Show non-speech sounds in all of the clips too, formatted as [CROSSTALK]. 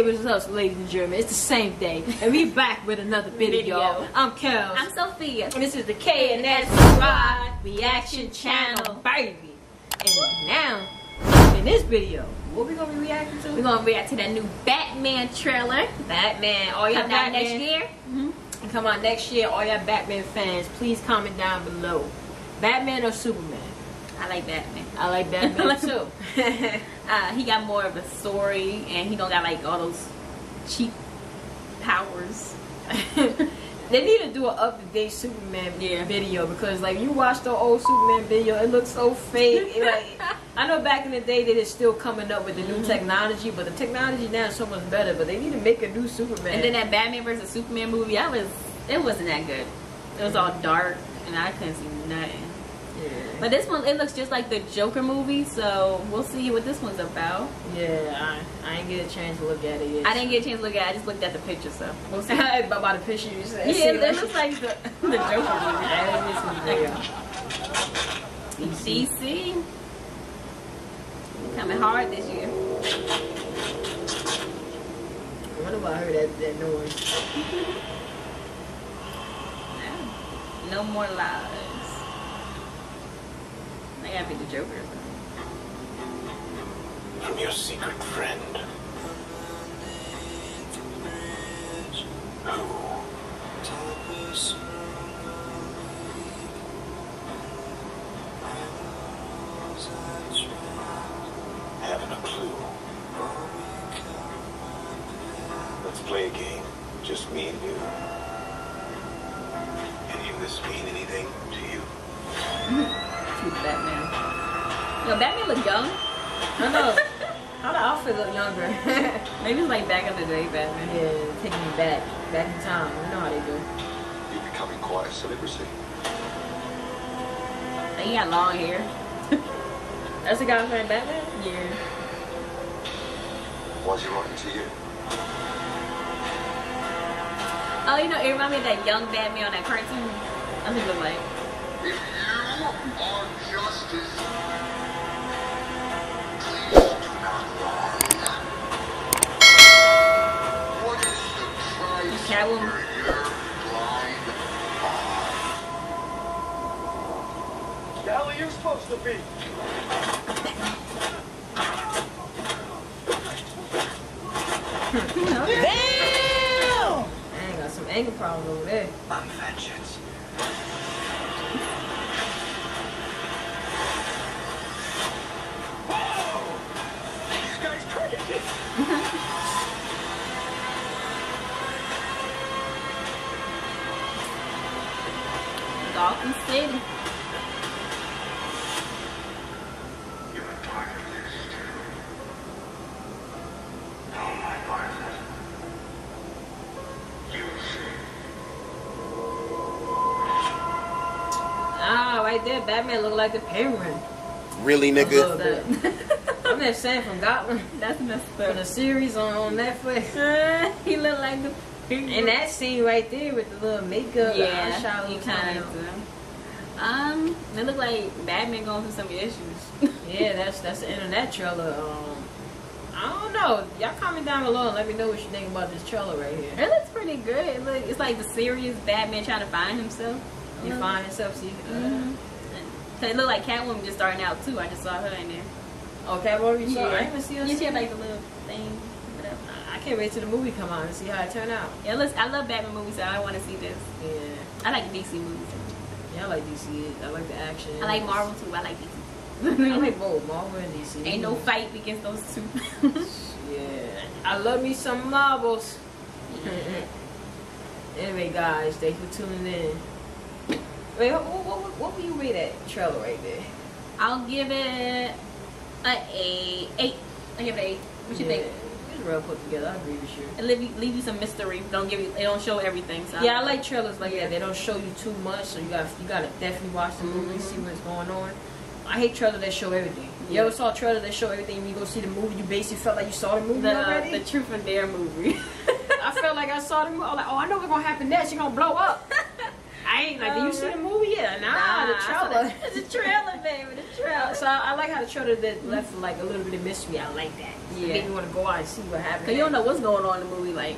Hey, what's up, ladies and gentlemen? It's the same day, and we back with another video. Video. I'm Kellz, I'm Sophia. and this is the K and S Rod Reaction Channel, baby. And now, in this video, what we gonna be reacting to? We're gonna react to that new Batman trailer. Batman. All y'all out next year. Mm-hmm. Come on, next year, all y'all Batman fans, please comment down below. Batman or Superman? I like Batman. I like Batman [LAUGHS] too. [LAUGHS] Uh, he got more of a story, and he don't got like all those cheap powers. [LAUGHS] they need to do an up to date Superman Yeah. video because like you watch the old Superman video, it looks so fake. It, like I know back in the day they is still coming up with the new Mm-hmm. technology, but the technology now is so much better. But they need to make a new Superman. And then that Batman versus Superman movie, I was it wasn't that good. It was all dark, and I couldn't see nothing. But this one, it looks just like the Joker movie, so we'll see what this one's about. yeah, I, I ain't get a chance to look at it yet. I didn't get a chance to look at it. I just looked at the picture, so we'll see. [LAUGHS] by, by the picture you said. Yeah, See, it [LAUGHS] looks like the, the Joker movie. Yeah, DC coming hard this year. I wonder why I heard that, that noise. [LAUGHS] No more lies. I gotta be the Joker. from your secret friend. Who? Haven't a clue. Let's play a game. Just me and you. Any of this mean anything to you? [LAUGHS] Batman. Yo, Batman look young. I know. How the outfit look younger? [LAUGHS] Maybe it's like back in the day, Batman. yeah, taking me back, back in time. You know how they do. You're becoming quite a celebrity. And he got long hair. [LAUGHS] That's the guy playing Batman. Yeah. Was he writing to you? Oh, you know, it reminded me of that young Batman on that cartoon. I think it was like. If you are justice, price Catwoman. for your blind eye? The hell are you supposed to be? Damn! Man, got some anger problems over there. I'm vengeance. You'll see. Ah, right there, Batman look like the Penguin. Really, A nigga? [LAUGHS] I'm that Sam from Gotham. That's messed For the series on, on Netflix. [LAUGHS] he looked like the. [LAUGHS] And that scene right there with the little makeup, yeah, he kind of. Um, it looked like Batman going through some issues. [LAUGHS] Yeah, that's that's the internet trailer. Um, I don't know. Y'all comment down below and let me know what you think about this trailer right here. It looks pretty good. It look, it's like the serious Batman trying to find himself. You find yourself see? Uh, Mm-hmm. So it looked like Catwoman just starting out too. I just saw her in there. Okay, what you saw? I Yeah. didn't even see her. Yeah, she had like the little thing. Whatever. I can't wait till the movie come out and see how it turn out. Yeah, looks, I love Batman movies, so I want to see this. Yeah, I like DC movies. yeah, I like DC. I like the action. I like Marvel too. I like DC. [LAUGHS] I like both Marvel and DC. Ain't no fight against those two. [LAUGHS] Yeah, I love me some Marvels. [LAUGHS] anyway, guys, thanks for tuning in. Wait, what, what, what, what will you rate that trailer right there? I'll give it a eight. Eight. I give it eight. What you yeah, think? Real put together. I agree with you. It leave you, leave you some mystery. Don't give you. They don't show everything. So Yeah, I like trailers like Yeah. that. They don't show you too much, so you got you gotta definitely watch the movie, Mhm. see what's going on. I hate trailers that show everything. You Yeah. ever saw a trailer that show everything? When you go see the movie, you basically felt like you saw the movie the already. the Truth and Dare movie. [LAUGHS] I felt like I saw the movie. I was like, oh, I know what's gonna happen next. You're gonna blow up. [LAUGHS] I ain't like, do you see the uh, movie? yet? nah. Nah. [LAUGHS] The the trailer. that. It's a trailer, baby. The trailer. So I, I like how the trailer that left like a little bit of mystery. I like that. Yeah. It made me want to go out and see what happened. Cause you don't know what's going on in the movie. Like,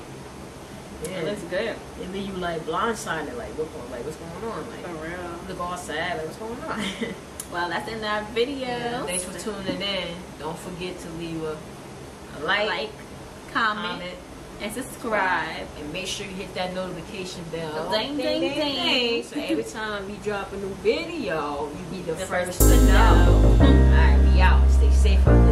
Yeah. it looks good. And then you like blindsided, like what, like what's going on? Like For real. look all sad, like what's going on? [LAUGHS] Well, that's in our video. Yeah, thanks for tuning in. Don't forget to leave a, a like, Like, comment, comment, and subscribe. and make sure you hit that notification bell. Ding, ding, ding. So every time we drop a new video, you be the, The first, first to to know. know. All right, we out. Stay safe out there.